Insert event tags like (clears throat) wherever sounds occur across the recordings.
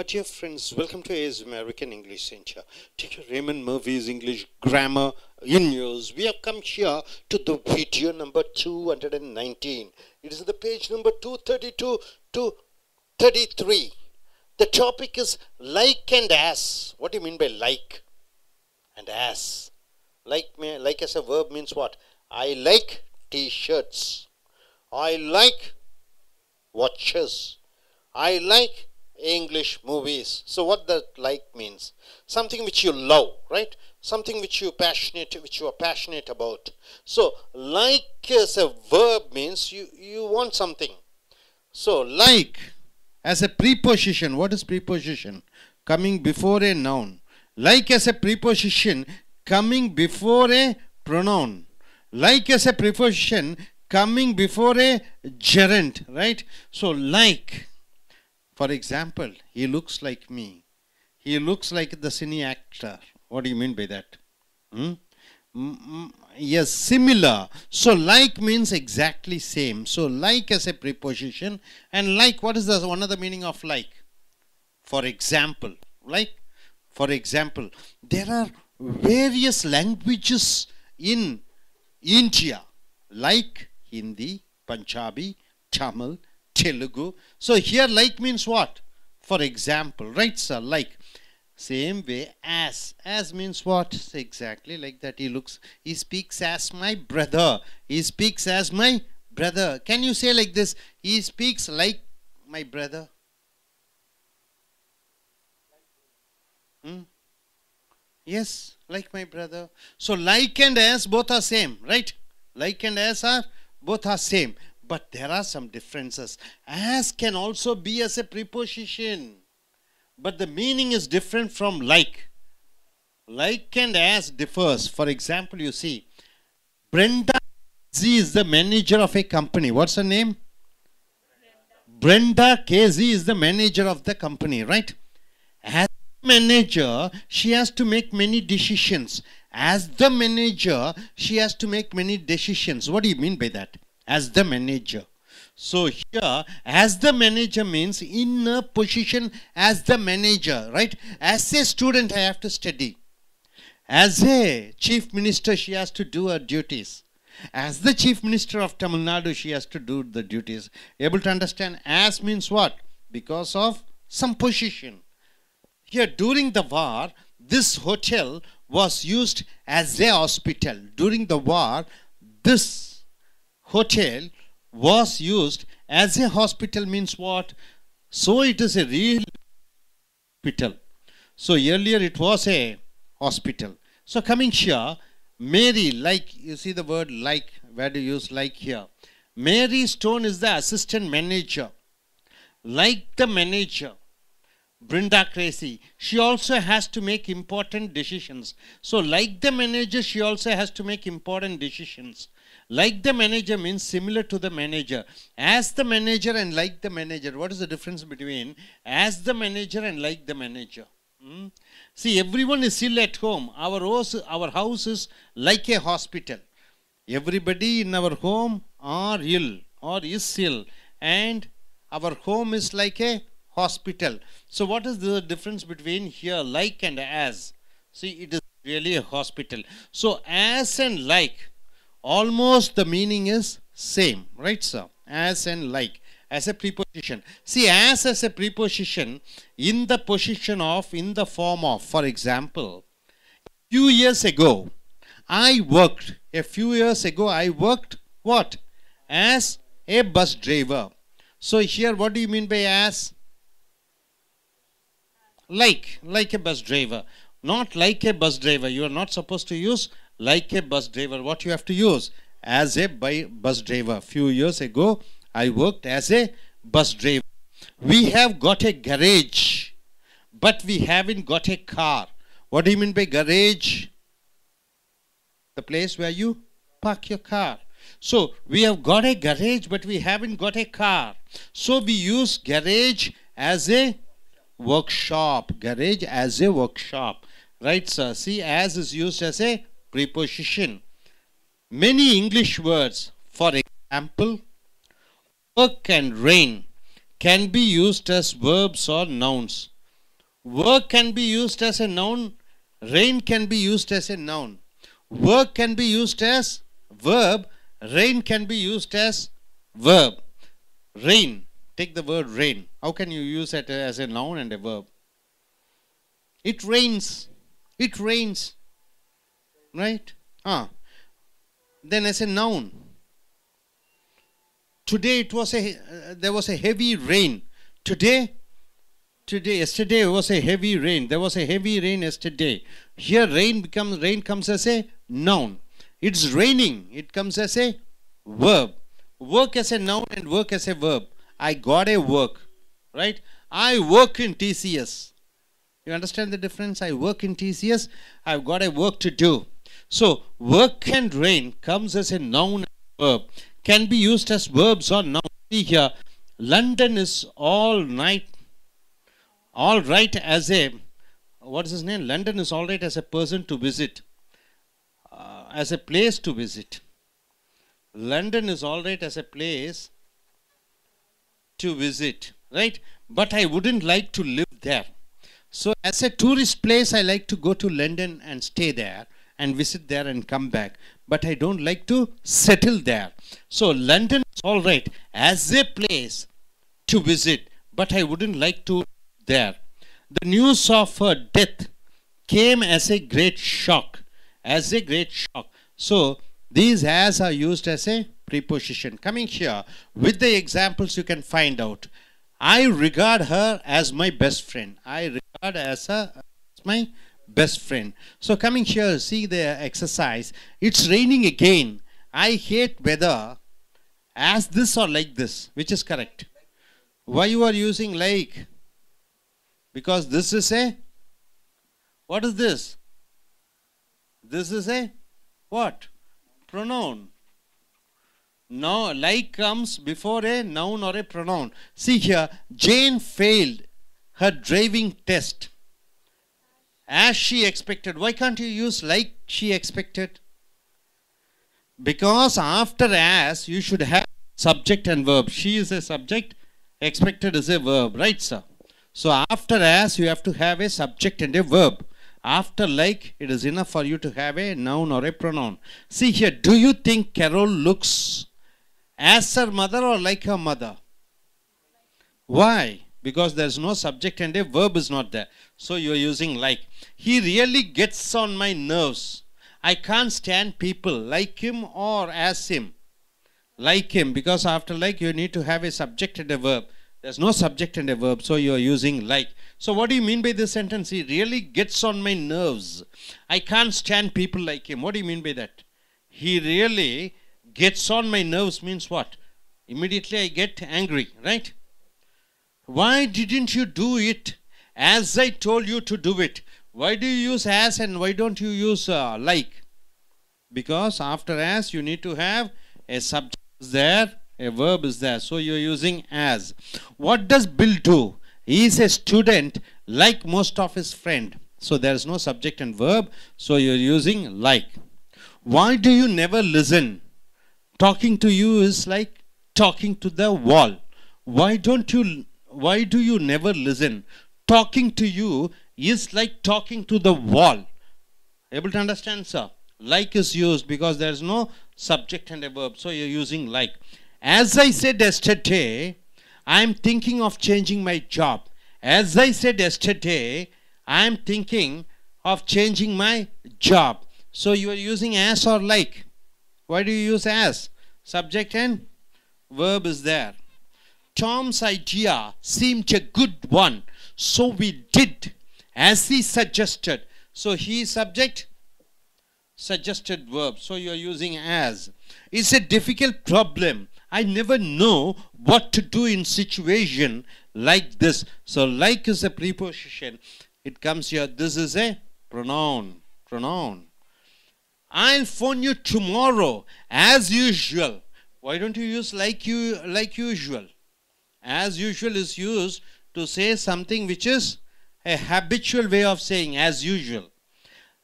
Uh, dear friends, welcome to ACE American English Center. Teacher Raymond Murphy's English grammar in use. We have come here to the video number 219. It is on the page number 232 to 33. The topic is like and as. What do you mean by like and as? Like, like as a verb means what? I like t-shirts. I like watches. I like English movies. So what that like means? Something which you love, right? Something which you passionate, which you are passionate about. So like as a verb means you, you want something. So like as a preposition, what is preposition? Coming before a noun. Like as a preposition coming before a pronoun. Like as a preposition coming before a gerund, right? So like for example, he looks like me. He looks like the cine actor. What do you mean by that? Hmm? Yes, similar. So like means exactly same. So like as a preposition and like what is the one of the meaning of like? For example, like for example, there are various languages in India like Hindi, Punjabi, Tamil, Telugu. So here like means what? For example, right sir, like. Same way as. As means what? Exactly like that. He looks, he speaks as my brother. He speaks as my brother. Can you say like this? He speaks like my brother. Hmm? Yes, like my brother. So like and as both are same, right? Like and as are both are same but there are some differences. As can also be as a preposition, but the meaning is different from like. Like and as differs. For example, you see, Brenda Z is the manager of a company. What's her name? Brenda Casey is the manager of the company, right? As manager, she has to make many decisions. As the manager, she has to make many decisions. What do you mean by that? As the manager. So here, as the manager means in a position as the manager, right? As a student, I have to study. As a chief minister, she has to do her duties. As the chief minister of Tamil Nadu, she has to do the duties. Able to understand? As means what? Because of some position. Here, during the war, this hotel was used as a hospital. During the war, this hotel was used as a hospital means what? So it is a real hospital. So earlier it was a hospital. So coming here, Mary, like you see the word like, where do you use like here? Mary Stone is the assistant manager. Like the manager, Brinda Tracy, she also has to make important decisions. So like the manager, she also has to make important decisions. Like the manager means similar to the manager. As the manager and like the manager. What is the difference between as the manager and like the manager? Hmm? See, everyone is still at home. Our house, our house is like a hospital. Everybody in our home are ill or is ill. And our home is like a hospital. So what is the difference between here like and as? See, it is really a hospital. So as and like almost the meaning is same right sir? As and like as a preposition. See as as a preposition in the position of in the form of for example few years ago i worked. A few years ago i worked what? As a bus driver. So here what do you mean by as? Like like a bus driver. Not like a bus driver. You are not supposed to use like a bus driver. What you have to use? As a bus driver. Few years ago, I worked as a bus driver. We have got a garage, but we haven't got a car. What do you mean by garage? The place where you park your car. So we have got a garage, but we haven't got a car. So we use garage as a workshop. Garage as a workshop. Right, sir? See, as is used as a preposition. Many English words, for example, work and rain, can be used as verbs or nouns. Work can be used as a noun. Rain can be used as a noun. Work can be used as verb. Rain can be used as verb. Rain. Take the word rain. How can you use it as a noun and a verb? It rains. It rains. Right? Ah. Then as a noun. Today it was a uh, there was a heavy rain. Today today yesterday was a heavy rain. There was a heavy rain yesterday. Here rain becomes rain comes as a noun. It's raining. It comes as a verb. Work as a noun and work as a verb. I got a work. Right? I work in TCS. You understand the difference? I work in TCS. I've got a work to do. So work and rain comes as a noun verb. Can be used as verbs or nouns. See here, London is all night, all right as a, what is his name? London is all right as a person to visit, uh, as a place to visit. London is all right as a place to visit, right? But I wouldn't like to live there. So as a tourist place, I like to go to London and stay there and visit there and come back. But I don't like to settle there. So London is all right as a place to visit, but I wouldn't like to there. The news of her death came as a great shock. As a great shock. So these as are used as a preposition. Coming here, with the examples you can find out. I regard her as my best friend. I regard as, a, as my best friend. So coming here, see the exercise. It's raining again. I hate weather as this or like this. Which is correct? Why you are using like? Because this is a, what is this? This is a, what? Pronoun. No, like comes before a noun or a pronoun. See here, Jane failed her driving test as she expected. Why can't you use like she expected? Because after as, you should have subject and verb. She is a subject, expected is a verb, right, sir? So after as, you have to have a subject and a verb. After like, it is enough for you to have a noun or a pronoun. See here, do you think Carol looks as her mother or like her mother? Why? Because there is no subject and a verb is not there. So you are using like. He really gets on my nerves. I can't stand people like him or as him. Like him because after like you need to have a subject and a verb. There's no subject and a verb, so you're using like. So what do you mean by this sentence? He really gets on my nerves. I can't stand people like him. What do you mean by that? He really gets on my nerves means what? Immediately I get angry, right? Why didn't you do it as I told you to do it? Why do you use as and why don't you use uh, like? Because after as you need to have a subject there, a verb is there. So you're using as. What does Bill do? He is a student like most of his friend. So there is no subject and verb. So you're using like. Why do you never listen? Talking to you is like talking to the wall. Why don't you, why do you never listen? Talking to you is like talking to the wall. Able to understand, sir? Like is used because there is no subject and a verb. So you're using like. As I said yesterday, I am thinking of changing my job. As I said yesterday, I am thinking of changing my job. So you are using as or like. Why do you use as? Subject and verb is there. Tom's idea seemed a good one, so we did as he suggested. So he subject, suggested verb. So you are using as. It's a difficult problem. I never know what to do in situation like this. So like is a preposition. It comes here. This is a pronoun. Pronoun. I'll phone you tomorrow as usual. Why don't you use like you like usual? As usual is used to say something which is a habitual way of saying as usual.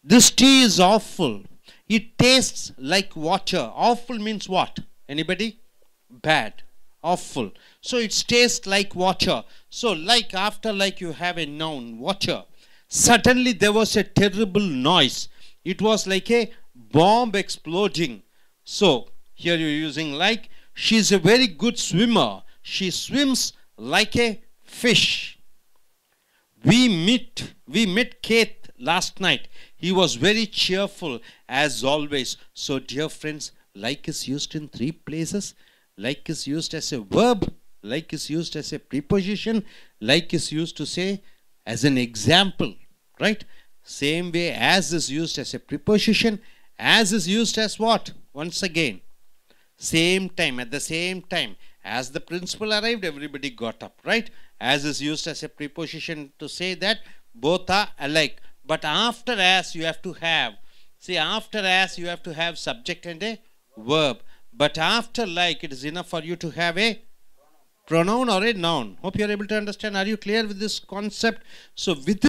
This tea is awful. It tastes like water. Awful means what? Anybody? Bad. awful. So it tastes like water. So like after like you have a noun, water. Suddenly there was a terrible noise. It was like a bomb exploding. So here you're using like she's a very good swimmer. She swims like a fish. We met we met Keith last night. He was very cheerful as always. So dear friends, like is used in three places. Like is used as a verb, like is used as a preposition, like is used to say as an example, right? Same way as is used as a preposition, as is used as what? Once again, same time, at the same time, as the principal arrived, everybody got up, right? As is used as a preposition to say that both are alike. But after as, you have to have, see, after as, you have to have subject and a verb. But after like, it is enough for you to have a pronoun or a noun. Hope you are able to understand. Are you clear with this concept? So, with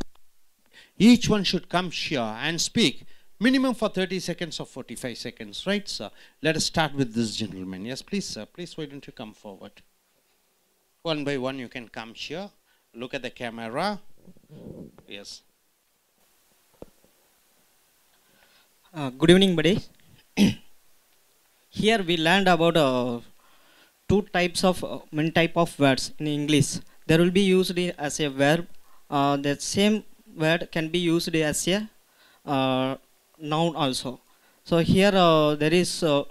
each one should come here and speak minimum for 30 seconds or 45 seconds, right, sir? Let us start with this gentleman. Yes, please, sir. Please, why don't you come forward? One by one, you can come here. Look at the camera. Yes. Uh, good evening, buddy. (coughs) Here we learned about uh, two types of uh, many type of words in English. There will be used as a verb. Uh, the same word can be used as a uh, noun also. So here uh, there is uh,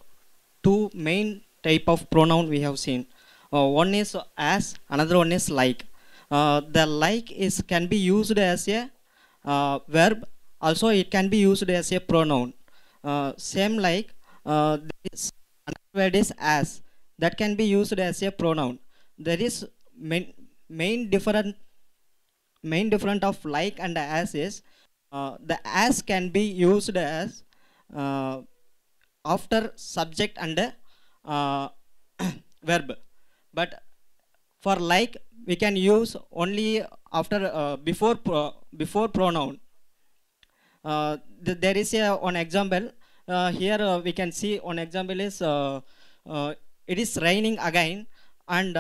two main type of pronoun we have seen. Uh, one is as, another one is like. Uh, the like is can be used as a uh, verb. Also, it can be used as a pronoun. Uh, same like uh, there is another word is as that can be used as a pronoun. There is main main different main different of like and as is uh, the as can be used as uh, after subject and uh, (clears throat) verb. But for like we can use only after uh, before pro, before pronoun. Uh, th- there is a one example. Here we can see one example is it is raining again and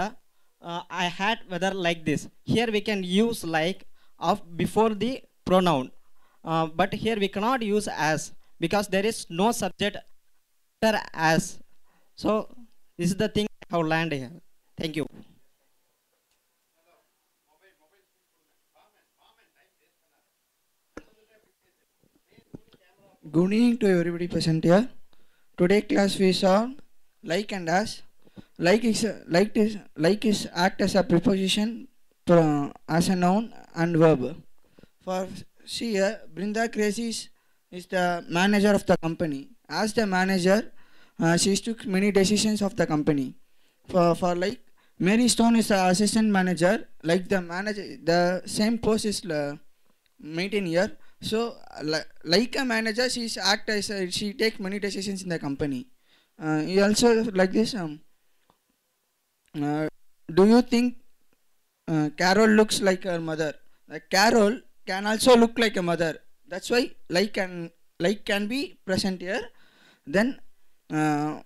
i had weather like this. Here we can use like of before the pronoun uh, but here we cannot use as because there is no subject after as so this is the thing I have learned here thank you Good evening to everybody present here. Today class we saw like and as. Like is like is like is act as a preposition as a noun and verb. For see here, Brinda Crazy is, the manager of the company. As the manager, uh, she took many decisions of the company. For for like Mary Stone is the assistant manager. Like the manager, the same post is uh, maintained here. So, li- like a manager, she's act as she take many decisions in the company. Uh, also like this. Um, uh, do you think uh, Carol looks like her mother? Like Carol can also look like a mother. That's why like can like can be present here. Then uh,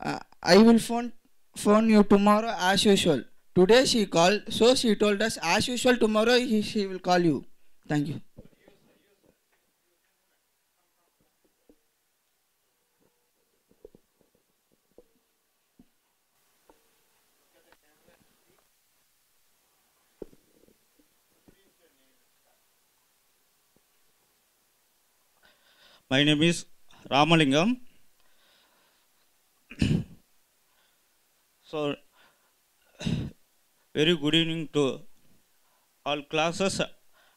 uh, I will phone phone you tomorrow as usual. Today she called, so she told us as usual tomorrow he, she will call you. Thank you. My name is Ramalingam. so, very good evening to all classes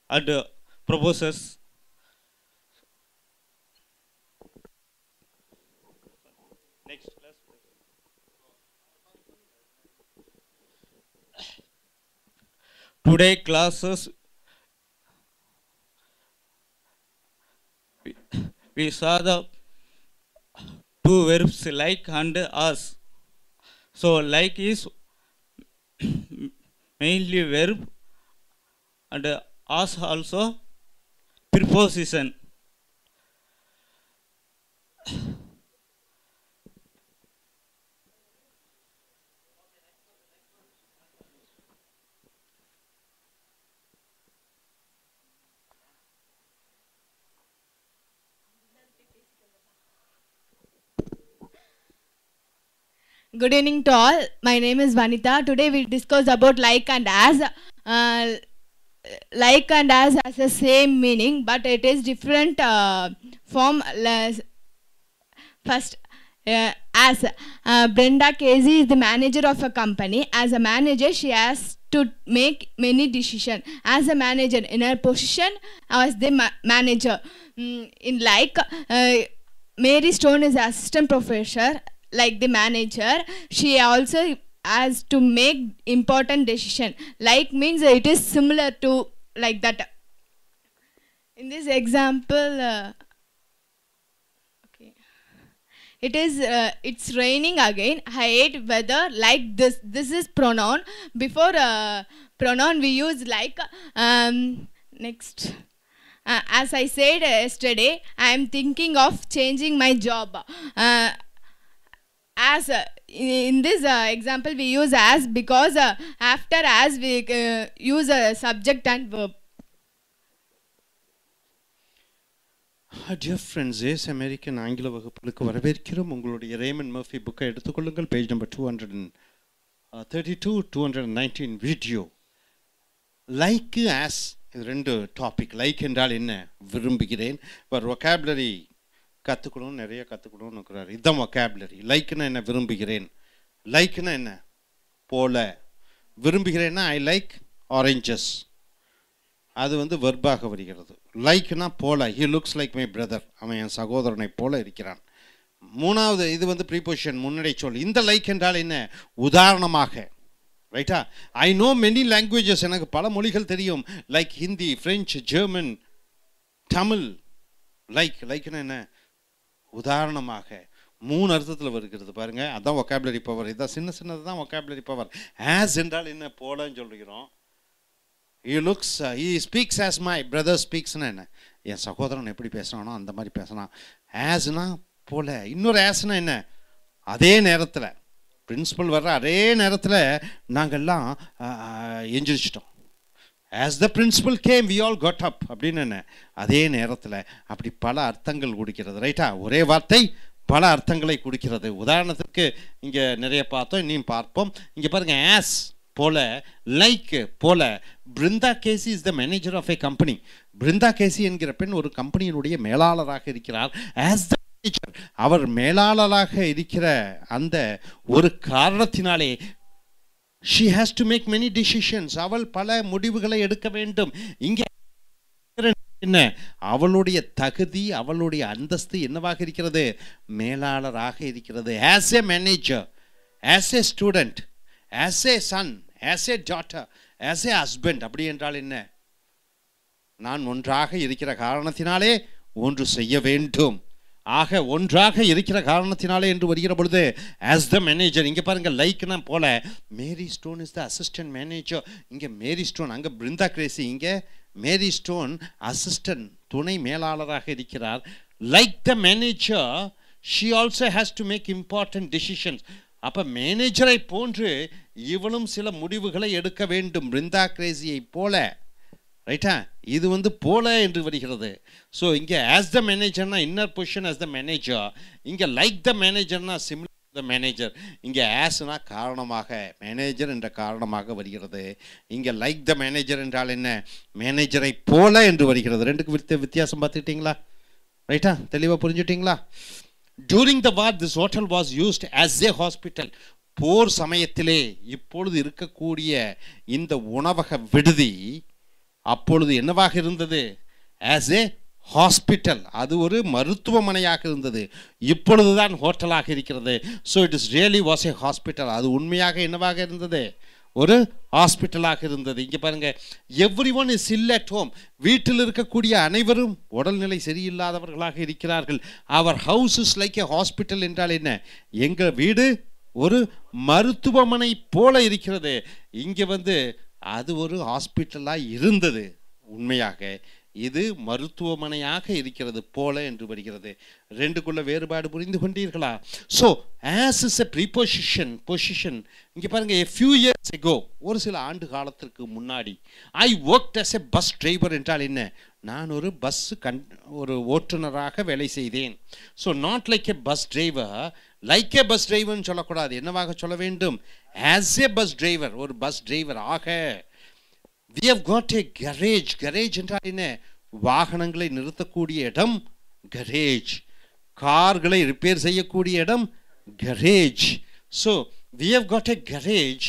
and uh, professors. Next class. Today classes we saw the two verbs like and as. So like is (clears throat) mainly verb and as also preposition. Good evening to all. My name is Vanita. Today we discuss about like and as. Uh, like and as has the same meaning, but it is different uh, form. First, uh, as uh, Brenda Casey is the manager of a company. As a manager, she has to make many decisions. As a manager, in her position as the ma- manager, Mm, in like uh, Mary Stone is assistant professor, like the manager. She also has to make important decision. Like means it is similar to like that. In this example. Uh, okay it is uh, it's raining again i hate weather like this this is pronoun before uh, pronoun we use like um, next uh, as i said yesterday i am thinking of changing my job uh, as uh, in this uh, example we use as because uh, after as we uh, use a subject and verb. Dear friends ace American ஆங்கில வகுப்புகளுக்கு வரவேற்கிறோம். உங்களுடைய Raymond Murphy புக்கை எடுத்துக்கொள்ளுங்கள். Page number two hundred and thirty two two hundred and nineteen video like as இது ரெண்டு topic like என்றால் என்ன? விரும்புகிறேன். ஒரு ஒக்காபுலரி கற்றுக்கணும் நிறைய கற்றுக்கணும்னு இருக்கிறார். இதுதான் ஒக்காபுலரி லைக்னா என்ன? விரும்புகிறேன். லைக்னா என்ன? போல. விரும்புகிறேன்னா ஐ லைக் ஆரஞ்சஸ் அது வந்து வெர்பாக வருகிறது. லைக்னா போல. He looks like my brother அவன் என் சகோதரனை போல இருக்கிறான். மூணாவது இது வந்து ப்ரீபொசிஷன் முன்னடை சொல். இந்த லைக் என்றால் என்ன? உதாரணமாக. ரைட்டா ஐ நோ மெனி லாங்குவேஜஸ் எனக்கு பல மொழிகள் தெரியும். Like Hindi French German Tamil like லைக்னா என்ன? உதாரணமாக மூணு அர்த்தத்தில் வருகிறது பாருங்க. அதான் ஒக்காபுலரி பவர் இதான் சின்ன சின்னது தான் ஒக்காபுலரி பவர் ஆஸ் என்றால் என்ன? போலன்னு சொல்கிறோம். He looks he speaks as my brother ஸ்பீக்ஸ்னா என்ன? என் சகோதரன் எப்படி பேசுகிறானோ அந்த மாதிரி பேசலாம். ஆஸ்னா போல. இன்னொரு ஆஸ்னா என்ன? அதே நேரத்தில். பிரின்ஸிபல் வர்ற அதே நேரத்தில் நாங்கள்லாம் எஞ்சிரிச்சிட்டோம் as the principal came we all got up அப்படின்னு என்ன அதே நேரத்தில் அப்படி பல அர்த்தங்கள் குடிக்கிறது ரைட்டா ஒரே வார்த்தை பல அர்த்தங்களை குடிக்கிறது. உதாரணத்துக்கு இங்கே நிறைய பார்த்தோம் இன்னும் பார்ப்போம். இங்கே பாருங்கள் ஆஸ் போல லைக் போல Brinda KC is the manager of a company Brinda KC என்கிற பெண் ஒரு கம்பெனியினுடைய மேலாளராக இருக்கிறார். ஆஸ் த மேனேஜர் அவர் மேலாளராக இருக்கிற அந்த ஒரு காரணத்தினாலே she has to make many decisions அவள் பல முடிவுகளை எடுக்க வேண்டும். இங்கே என்ன? அவளுடைய தகுதி அவளுடைய அந்தஸ்து என்னவாக இருக்கிறது? மேலாளராக இருக்கிறது. As a manager as a student as a son as a daughter as a husband அப்படி என்றால் என்ன? நான் ஒன்றாக இருக்கிற காரணத்தினாலே ஒன்று செய்ய வேண்டும். ஆக ஒன்றாக இருக்கிற காரணத்தினாலே என்று வருகிற பொழுது ஆஸ் த மேனேஜர் இங்கே பாருங்கள் லைக்னா போல Mary Stone is the assistant manager இங்கே மேரி ஸ்டோன் அங்கே பிருந்தா கிரேசி இங்கே மேரி ஸ்டோன் அசிஸ்டன்ட் துணை மேலாளராக இருக்கிறார். Like the manager she also has to make important decisions அப்போ மேனேஜரை போன்று இவளும் சில முடிவுகளை எடுக்க வேண்டும். பிருந்தா கிரேசியை போல. ரைட்டா ah, இது வந்து போல என்று வருகிறது. ஸோ இங்கே as the மேனேஜர்னா inner position as the manager இங்கே லைக் த மேனேஜர்னா சிம்லர் த மேனேஜர் இங்கே ஆஸ்னா காரணமாக மேனேஜர் என்ற காரணமாக வருகிறது. இங்கே லைக் த மேனேஜர் என்றால் என்ன? மேனேஜரை போல என்று வருகிறது. ரெண்டுக்கு வித்த வித்தியாசம் பார்த்துக்கிட்டீங்களா? ரைட்டா தெளிவாக புரிஞ்சுட்டிங்களா? During the war this hotel was used as a hospital போர் சமயத்திலே இப்பொழுது இருக்கக்கூடிய இந்த உணவக விடுதி அப்பொழுது என்னவாக இருந்தது? ஆஸ் ஏ ஹாஸ்பிட்டல் அது ஒரு மருத்துவமனையாக இருந்தது. இப்பொழுதுதான் ஹோட்டலாக இருக்கிறது. So it is really was a hospital அது உண்மையாக என்னவாக இருந்தது? ஒரு ஹாஸ்பிட்டலாக இருந்தது. இங்கே பாருங்கள் every one is ill at home வீட்டில் இருக்கக்கூடிய அனைவரும் உடல்நிலை சரியில்லாதவர்களாக இருக்கிறார்கள். Our house is like a hospital என்றால் என்ன? எங்கள் வீடு ஒரு மருத்துவமனை போல இருக்கிறது. இங்கே வந்து அது ஒரு ஹாஸ்பிட்டலாக இருந்தது. உண்மையாக இது மருத்துவமனையாக இருக்கிறது போல என்று வருகிறது. ரெண்டுக்குள்ள வேறுபாடு புரிந்து கொண்டீர்களா? So as is a preposition position இங்கே பாருங்க எ ஃபியூ இயர்ஸ் எகோ ஒரு சில ஆண்டு காலத்திற்கு முன்னாடி I work as a bus driver என்றால் என்ன? நான் ஒரு பஸ் கண் ஒரு ஓட்டுநராக வேலை செய்தேன். So not like a bus driver like a bus டிரைவர்னு சொல்லக்கூடாது. என்னவாக சொல்ல வேண்டும்? ஆஸ் ஏ பஸ் டிரைவர் ஒரு பஸ் டிரைவர் ஆக we have got a garage garage என்றால் என்ன? வாகனங்களை நிறுத்தக்கூடிய இடம் கரேஜ் கார்களை ரிப்பேர் செய்யக்கூடிய இடம் garage so we have got a garage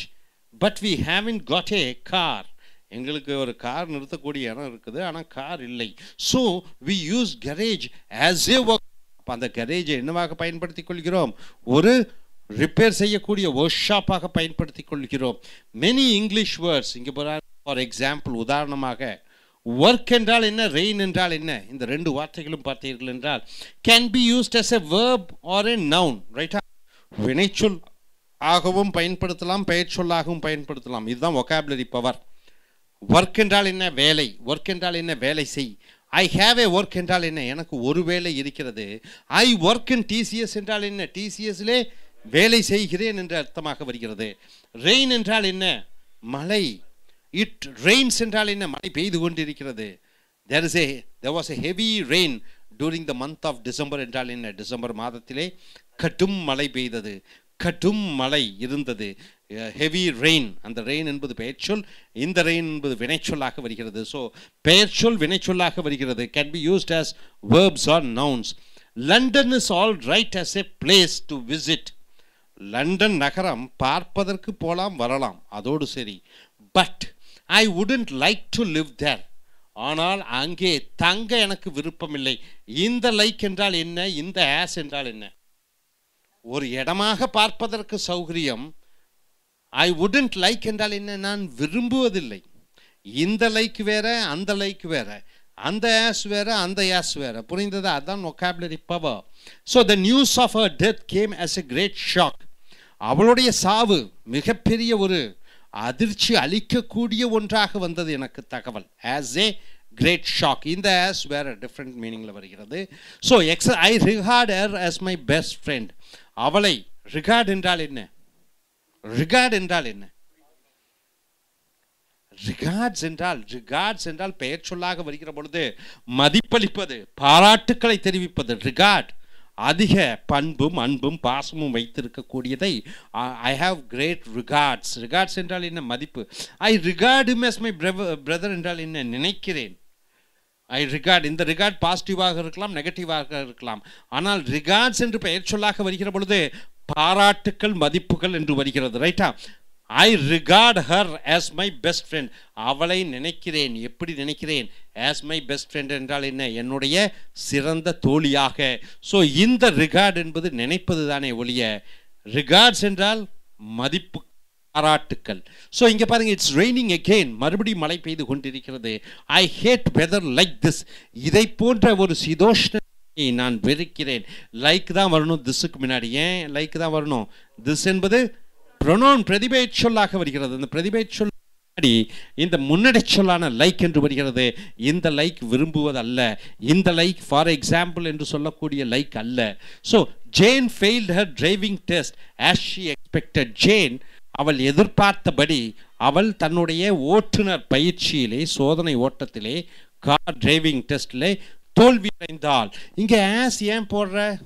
but we haven't got a car எங்களுக்கு ஒரு கார் நிறுத்தக்கூடிய இடம் இருக்குது ஆனால் கார் இல்லை. So we use garage as a work அப்போ அந்த கரேஜை என்னவாக பயன்படுத்திக் கொள்கிறோம்? ஒரு ரிப்பேர் செய்யக்கூடிய ஒர்க் ஷாப்பாக பயன்படுத்திக் கொள்கிறோம். மெனி இங்கிலீஷ் வேர்ட்ஸ் இங்கே ஃபார் எக்ஸாம்பிள் உதாரணமாக ஒர்க் என்றால் என்ன ரெயின் என்றால் என்ன? இந்த ரெண்டு வார்த்தைகளும் பார்த்தீர்கள் என்றால் can be used as a verb or a noun ரைட்டா வினைச்சொல் ஆகவும் பயன்படுத்தலாம் பெயர் சொல்லாகவும் பயன்படுத்தலாம். இதுதான் ஒகாபுலரி பவர் ஒர்க் என்றால் என்ன வேலை. ஒர்க் என்றால் என்ன வேலை செய். ஐ ஹேவ் ஏ ஒர்க் என்றால் என்ன? எனக்கு ஒரு வேலை இருக்கிறது. ஐ ஒர்க் இன் டிசிஎஸ் என்றால் என்ன? டிசிஎஸ்லே வேலை செய்கிறேன் என்று அர்த்தமாக வருகிறது. ரெயின் என்றால் என்ன? மழை. இட் ரெயின்ஸ் என்றால் என்ன? மழை பெய்து கொண்டிருக்கிறது. There is a there was a heavy rain during the month of December என்றால் என்ன? டிசம்பர் மாதத்திலே கடும் மழை பெய்தது. கடும் மழை இருந்தது. ஹெவி ரெயின் அந்த ரெயின் என்பது பெயர்ச்சொல். இந்த ரெயின் என்பது வினைச்சொல்லாக வருகிறது. ஸோ பெயர்ச்சொல் வினைச்சொல்லாக வருகிறது. Can be used as verbs or nouns London is all right as a place to visit London நகரம் பார்ப்பதற்கு போலாம் வரலாம். அதோடு சரி. But I wouldn't like to live there ஆனால் அங்கே தங்க எனக்கு விருப்பமில்லை. இந்த லைக் என்றால் என்ன? இந்த ஆஸ் என்றால் என்ன? ஒரு இடமாக பார்ப்பதற்கு சௌகரியம். ஐ வுடன்ட் லைக் என்றால் என்ன? நான் விரும்புவதில்லை. இந்த லைக் வேற அந்த லைக் வேற. அந்த ஆஸ் வேற அந்த ஆஸ் வேற. புரிந்ததா? அதான் vocabulary power so the news of a death came as a great shock அவளுடைய சாவு மிகப்பெரிய ஒரு அதிர்ச்சி அளிக்கக்கூடிய ஒன்றாக வந்தது எனக்கு தகவல். ஆஸ் ஏ கிரேட் ஷாக் இந்த ஆஸ் வேற டிஃப்ரெண்ட் மீனிங்கில் வருகிறது. So ex I regard her as my best friend அவளை ரிகார்ட் என்றால் என்ன? ரிகார்ட் என்றால் என்ன? ரிகார்ட்ஸ் என்றால் ரிகார்ட்ஸ் என்றால் பெயர் சொல்லாக வருகிற பொழுது மதிப்பளிப்பது பாராட்டுக்களை தெரிவிப்பது. ரிகார்ட் அதிக பண்பும் அன்பும் பாசமும் வைத்திருக்கக்கூடியதை I have great regards regards என்றால் என்ன? மதிப்பு. I regard as my brother என்றால் என்ன? நினைக்கிறேன். ஐ ரிகார்ட் இந்த ரிகார்ட் பாசிட்டிவாக இருக்கலாம் நெகட்டிவாக இருக்கலாம். ஆனால் ரிகார்ட்ஸ் என்று பெயர் சொல்லாக வருகிற பொழுது பாராட்டுக்கள் மதிப்புகள் என்று வருகிறது ரைட்டா I regard her as my best friend அவளை நினைக்கிறேன். எப்படி நினைக்கிறேன்? ஆஸ் மை பெஸ்ட் ஃப்ரெண்ட் என்றால் என்ன? என்னுடைய சிறந்த தோழியாக. ஸோ இந்த ரிகார்ட் என்பது நினைப்பது தானே ஒழிய ரிகார்ட்ஸ் என்றால் மதிப்பு பாராட்டுக்கள். ஸோ இங்கே பாருங்க இட்ஸ் ரெய்னிங் அகெயின் மறுபடியும் மழை பெய்து கொண்டிருக்கிறது. I hate weather like this இதை போன்ற ஒரு சிதோஷ்ண நான் வெறுக்கிறேன். லைக் தான் வரணும் திஸுக்கு முன்னாடி. ஏன் லைக் தான் வரணும்? திஸ் என்பது ப்ரொனோன் பிரதிபை சொல்லாக வருகிறது. இந்த பிரதிபை சொல் முன்னாடி இந்த முன்னடை சொல்லான லைக் என்று வருகிறது. இந்த லைக் விரும்புவது அல்ல. இந்த லைக் ஃபார் எக்ஸாம்பிள் என்று சொல்லக்கூடிய லைக் அல்ல. So Jane failed her driving test as she expected Jane அவள் எதிர்பார்த்தபடி அவள் தன்னுடைய ஓட்டுநர் பயிற்சியிலே சோதனை ஓட்டத்திலே கார் டிரைவிங் டெஸ்டிலே தோல்வி அடைந்தாள் இங்கே ஆஸ் ஏன் போடுற?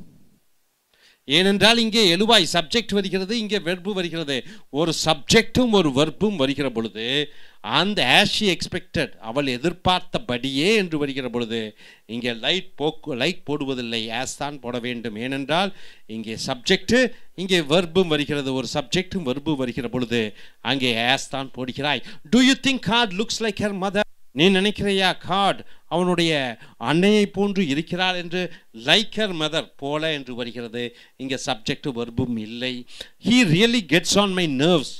ஏனென்றால் இங்கே எழுவாய் சப்ஜெக்ட் வருகிறது இங்கே வெர்பு வருகிறது. ஒரு சப்ஜெக்டும் ஒரு வெர்பும் வருகிற பொழுது அந்த ஆஷி எக்ஸ்பெக்டட் அவள் எதிர்பார்த்தபடியே என்று வருகிற பொழுது இங்கே லைட் போக்கு லைட் போடுவதில்லை ஆஸ் தான் போட வேண்டும். ஏனென்றால் இங்கே சப்ஜெக்ட்டு இங்கே வெர்பும் வருகிறது. ஒரு சப்ஜெக்டும் வெர்பும் வருகிற பொழுது அங்கே ஆஸ் தான் போடுகிறாய். Do you think Hart looks like her mother நீ நினைக்கிறையா? காட் அவனுடைய அன்னையை போன்று இருக்கிறாள் என்று லைக்கர் மதர் போல என்று வருகிறது. இங்கே சப்ஜெக்ட் வர்பும் இல்லை. He really gets on my nerves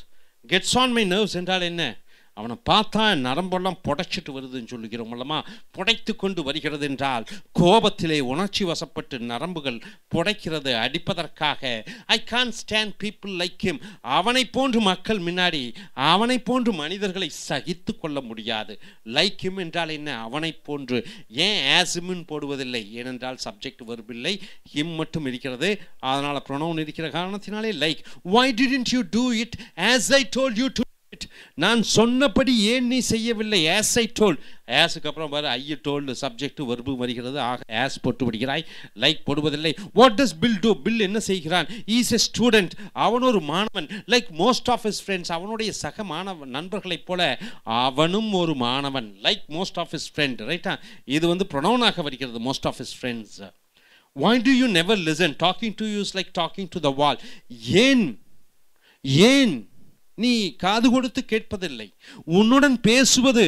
gets on my nerves என்றால் என்ன? அவனை பார்த்தா நரம்பெல்லாம் புடைச்சிட்டு வருதுன்னு சொல்லுகிறோம் அல்லமா புடைத்து கொண்டு வருகிறது என்றால் கோபத்திலே உணர்ச்சி வசப்பட்டு நரம்புகள் புடைக்கிறது அடிப்பதற்காக I can't stand people like him அவனை போன்று மக்கள் முன்னாடி அவனை போன்று மனிதர்களை சகித்து கொள்ள முடியாது. லைக் ஹிம் என்றால் என்ன? அவனை போன்று. ஏன் ஆசிமின் போடுவதில்லை? ஏனென்றால் சப்ஜெக்ட் வருவில்லை ஹிம் மட்டும் இருக்கிறது. அதனால் ப்ரொனவுன் இருக்கிற காரணத்தினாலே like why didn't you do it as I told you to நான் சொன்னபடி ஏன் நீ செய்யவில்லை? ஆஸ் ஐ டோல் ஆஸுக்கு அப்புறம் பாரு ஐய டோல்டு சப்ஜெக்ட் வர்பு வருகிறது. ஆக ஆஸ் போட்டு விடுகிறாய். Like போடுவதில்லை. What does Bill do Bill என்ன செய்கிறான்? ஈஸ் எ ஸ்டூடெண்ட் அவன் ஒரு மாணவன். Like most of his friends அவனுடைய சக மாணவ நண்பர்களைப் போல அவனும் ஒரு மாணவன். Like most of his friend ரைட்டா இது வந்து ப்ரொனவுனாக வருகிறது most of his friends why do you never listen talking to you's like talking to the wall ஏன்? ஏன்? நீ காது கொடுத்து கேட்பதில்லை. உன்னுடன் பேசுவது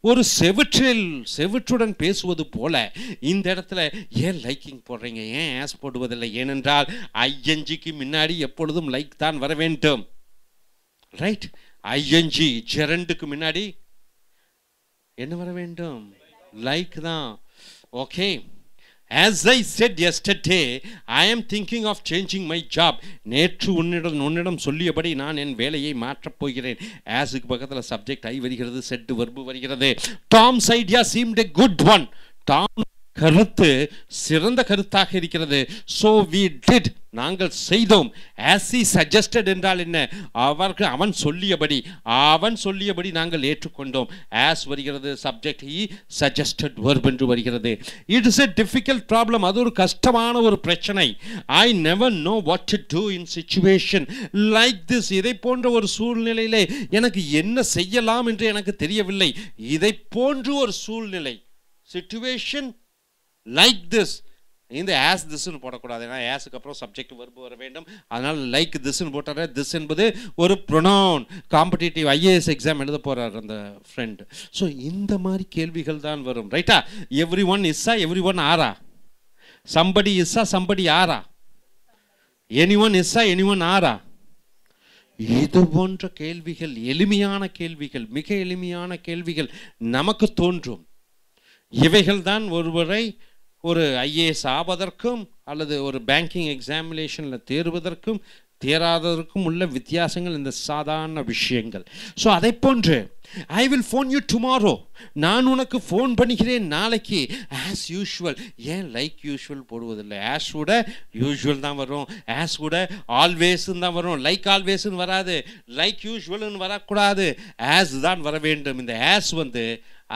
ஒரு செவிற்றில் செவிற்றுடன் பேசுவது போல இந்த இடத்துல ஏன் லைக்கிங் போடுறீங்க? ஏன் ஆஸ் போடுவதில்லை? ஏனென்றால் ஐஎன்ஜிக்கு முன்னாடி எப்பொழுதும் லைக் தான் வர வேண்டும். ரைட் ஐஎன்ஜி ஜெரண்டுக்கு முன்னாடி என்ன வர வேண்டும்? லைக் தான். Okay as I said yesterday I am thinking of changing my job நேற்று உன்னிடம் உன்னிடம் சொல்லியபடி நான் என் வேலையை மாற்றப் போகிறேன். ஆஸுக்கு பக்கத்தில் சப்ஜெக்ட் ஐ வருகிறது செட்டு வர்பு வருகிறது. Tom's idea seemed a good one Tom கருத்து சிறந்த கருத்தாக இருக்கிறது. ஸோ வி டிட் நாங்கள் செய்தோம். ஆஸ் இ சஜஸ்டட் என்றால் என்ன? அவர்கள் அவன் சொல்லியபடி அவன் சொல்லியபடி நாங்கள் ஏற்றுக்கொண்டோம். ஆஸ் வருகிறது சப்ஜெக்ட் ஹி சஜஸ்டட் வெர்ப் என்று வருகிறது. It is a difficult problem அது ஒரு கஷ்டமான ஒரு பிரச்சனை. I never know what to do in situation like this இதை போன்ற ஒரு சூழ்நிலையிலே எனக்கு என்ன செய்யலாம் என்று எனக்கு தெரியவில்லை. இதை போன்று ஒரு சூழ்நிலை சுச்சுவேஷன் லைக் திஸ் இந்த ஆஸ் திஸ்ன்னு போடக்கூடாது. ஏன்னா ஆஸுக்கு அப்புறம் சப்ஜெக்ட் verb வர வேண்டும். அதனால் லைக் திஸ்ன்னு போட்டார திஸ் என்பது ஒரு ப்ரொனவுன் காம்படிட்டிவ் ஐஏஎஸ் எக்ஸாம் எழுத போகிறார் அந்த ஃப்ரெண்டு ஸோ இந்த மாதிரி கேள்விகள் தான் வரும். ரைட்டா எவ்ரி ஒன் இஸ்ஸா எவ்ரி ஒன் ஆரா சம்படி இஸ்ஸா சம்படி ஆரா எனி ஒன் இஸ்ஸா எனி ஒன் ஆரா இது போன்ற கேள்விகள் எளிமையான கேள்விகள் மிக எளிமையான கேள்விகள் நமக்கு தோன்றும். இவைகள் தான் ஒருவரை ஒரு ஐஏஎஸ் ஆவதற்கும் அல்லது ஒரு பேங்கிங் எக்ஸாமினேஷனில் தேர்வதற்கும் தேராததற்கும் உள்ள வித்தியாசங்கள் இந்த சாதாரண விஷயங்கள். ஸோ அதை போன்று I will phone you tomorrow நான் உனக்கு ஃபோன் பண்ணிக்கிறேன் நாளைக்கு. ஆஸ் யூஷுவல் ஏன் லைக் யூஷுவல் போடுவதில்லை? ஆஸ் கூட யூஷுவல் தான் வரும். ஆஸ் கூட ஆல்வேஸ்ன்னு தான் வரும். லைக் ஆல்வேஸ்ன்னு வராது. லைக் யூஷுவல்னு வரக்கூடாது. ஆஸ் தான் வர வேண்டும். இந்த ஆஸ் வந்து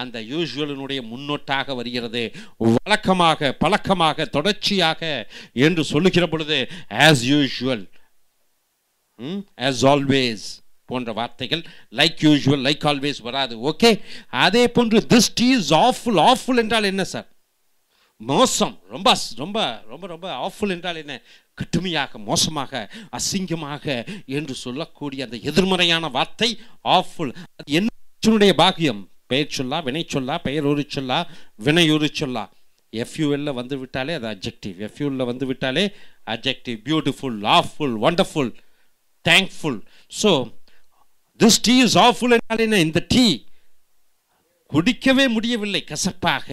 அந்த யூஷுவலினுடைய முன்னோட்டாக வருகிறது. வழக்கமாக பழக்கமாக தொடர்ச்சியாக என்று சொல்லுகிற பொழுது ஆஸ் யூஷுவல் ஆஸ் ஆல்வேஸ் போன்ற வார்த்தைகள் லைக் யூஷுவல் லைக் ஆல்வேஸ் வராது. ஓகே அதே போன்று திஸ் இஸ் ஆஃபுல் ஆஃபுல் என்றால் என்ன சார் மோசம். ரொம்ப ரொம்ப ரொம்ப ரொம்ப ஆஃபுல் என்றால் என்ன? கடுமையாக மோசமாக அசிங்கமாக என்று சொல்லக்கூடிய அந்த எதிர்மறையான வார்த்தை ஆஃபுல் அது என்னுடைய பாக்கியம்? பெயர் சொல்லா வினை சொல்லா பெயர் ஒரு சொல்லா வினை சொல்லா. எஃப்யூஎல்ல வந்து விட்டாலே அது அப்ஜெக்டிவ் எஃப்யூஎல்ல வந்து விட்டாலே objective beautiful lawful wonderful thankful so this tea is awful என்னாலே இந்த டீ குடிக்கவே முடியவில்லை. கசப்பாக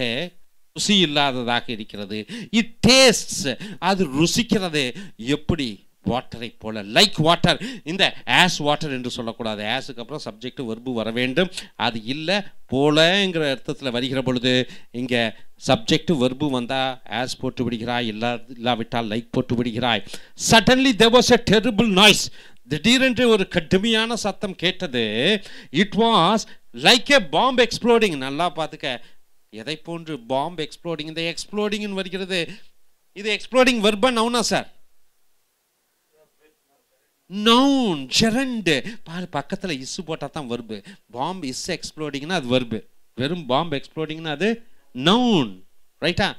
ருசி இல்லாததாக இருக்கிறது. இட் டேஸ்ட் அது ருசிக்கிறது. எப்படி? வாட்டரை போல. லைக் வாட்டர் இந்த ஆஸ் வாட்டர் என்று சொல்லக்கூடாது. ஆஸுக்கு அப்புறம் சப்ஜெக்ட் வெர்பு வர வேண்டும். அது இல்லை போலங்கிற அர்த்தத்தில் வருகிற பொழுது இங்கே சப்ஜெக்ட் வெர்பு வந்தால் ஆஸ் போட்டு விடுகிறாய் இல்லா இல்லாவிட்டால் லைக் போட்டு விடுகிறாய். Suddenly there was a terrible noise திடீரென்று ஒரு கடுமையான சத்தம் கேட்டது. It was like a bomb exploding நல்லா பார்த்துக்க. எதை போன்று பாம்பு எக்ஸ்ப்ளோடிங் இந்த எக்ஸ்ப்ளோடிங்னு வருகிறது. இது எக்ஸ்ப்ளோடிங் வெர்பா நவுனா சார் நவுன் ஜெரண்டு பாரு பக்கத்தில் இஸ்ஸு போட்டால் தான் வருபு. பாம்பு இஸ் எக்ஸ்ப்ளோடிங்னா அது வருபு. வெறும் பாம்பு எக்ஸ்ப்ளோடிங்னா அது நவுன் ரைட்டா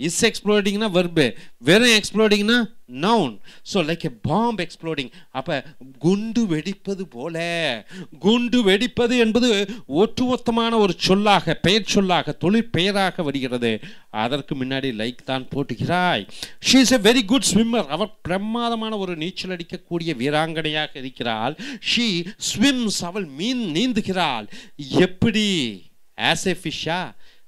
இஸ் எக்ஸ்ப்ளோடிங்னா வெர்பு வெறும் எக்ஸ்ப்ளோடிங்னா noun so like a bomb exploding அப்போ குண்டு வெடிப்பது போல. குண்டு வெடிப்பது என்பது ஒட்டுமொத்தமான ஒரு சொல்லாக பெயர் சொல்லாக தொழிற்பெயராக வருகிறது. அதற்கு முன்னாடி லைக் தான் போட்டுகிறாய். She is a very good swimmer அவர் பிரமாதமான ஒரு நீச்சல் அடிக்கக்கூடிய வீராங்கனையாக இருக்கிறாள். ஷீ ஸ்விம்ஸ் அவள் மீன் நீந்துகிறாள். எப்படி? ஆஸ் எ ஃபிஷ்ஷா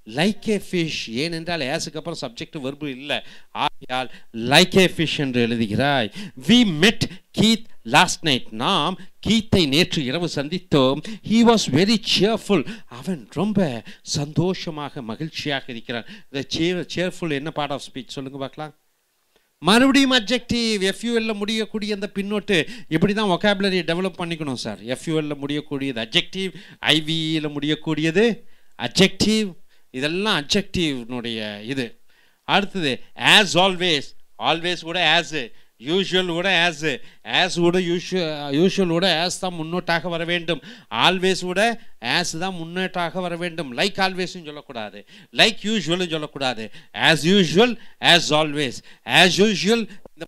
லைக் ஏ ஃபிஷ் ஏனென்றால் ஏசுக்கு அப்புறம் சப்ஜெக்ட் வெர்பு இல்லை. ஆகையால் லைக் ஏ ஃபிஷ் என்று எழுதுகிறாய். We met Keith last night நாம் கீத்தை நேற்று இரவு சந்தித்தோம். ஹீ வாஸ் வெரி சியர்ஃபுல் அவன் ரொம்ப சந்தோஷமாக மகிழ்ச்சியாக இருக்கிறான். இந்த சேர் சேர்ஃபுல் என்ன பார்ட் ஆஃப் ஸ்பீச் சொல்லுங்க பார்க்கலாம். மறுபடியும் அப்ஜெக்டிவ் எஃப்யூஎல்ல முடியக்கூடிய அந்த பின்னோட்டு இப்படி தான் ஒகாபுலரி டெவலப் பண்ணிக்கணும் சார் எஃப்யூஎல்ல முடியக்கூடியது அப்ஜெக்டிவ் ஐவியில் முடியக்கூடியது அப்ஜெக்டிவ் இதெல்லாம் அப்ஜெக்டிவ்னுடைய இது. அடுத்தது ஆஸ் ஆல்வேஸ் ஆல்வேஸ் கூட ஆஸ் யூஷுவல் கூட ஆஸ் ஆஸ் கூட யூஷுவல் யூஷுவல் கூட ஆஸ் தான் முன்னோட்டாக வர வேண்டும். ஆல்வேஸ் கூட ஆஸ் தான் முன்னோட்டாக வர வேண்டும். லைக் ஆல்வேஸும் சொல்லக்கூடாது. லைக் யூஷுவலும் சொல்லக்கூடாது. As usual as always as usual இந்த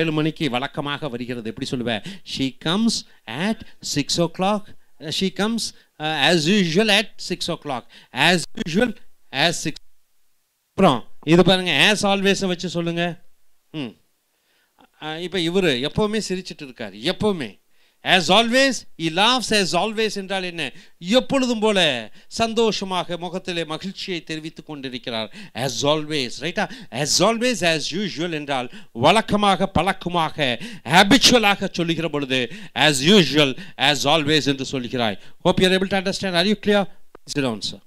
ஏழு மணிக்கு வழக்கமாக வருகிறது. எப்படி சொல்லுவேன் she comes at six o'clock she comes as usual at six o'clock as usual as six அப்புறம் இது பாருங்க ஆஸ் ஆல்வேஸை வச்சு சொல்லுங்க. ம். இப்போ இவர் எப்போவுமே சிரிச்சிட்டு இருக்கார். எப்போவுமே. As always he laughs as always என்றால் என்ன? எப்பொழுதும் போல சந்தோஷமாக முகத்திலே மகிழ்ச்சியை தெரிவித்துக் கொண்டிருக்கிறார். ஆஸ் ஆல்வேஸ் ரைட்டா ஆஸ் ஆல்வேஸ் ஆஸ் யூஷுவல் என்றால் வழக்கமாக பழக்கமாக ஹேபிச்சுவலாக சொல்லுகிற பொழுது ஆஸ் யூஷுவல் ஆஸ் ஆல்வேஸ் என்று சொல்கிறாய். Hope you're able to understand are you clear sir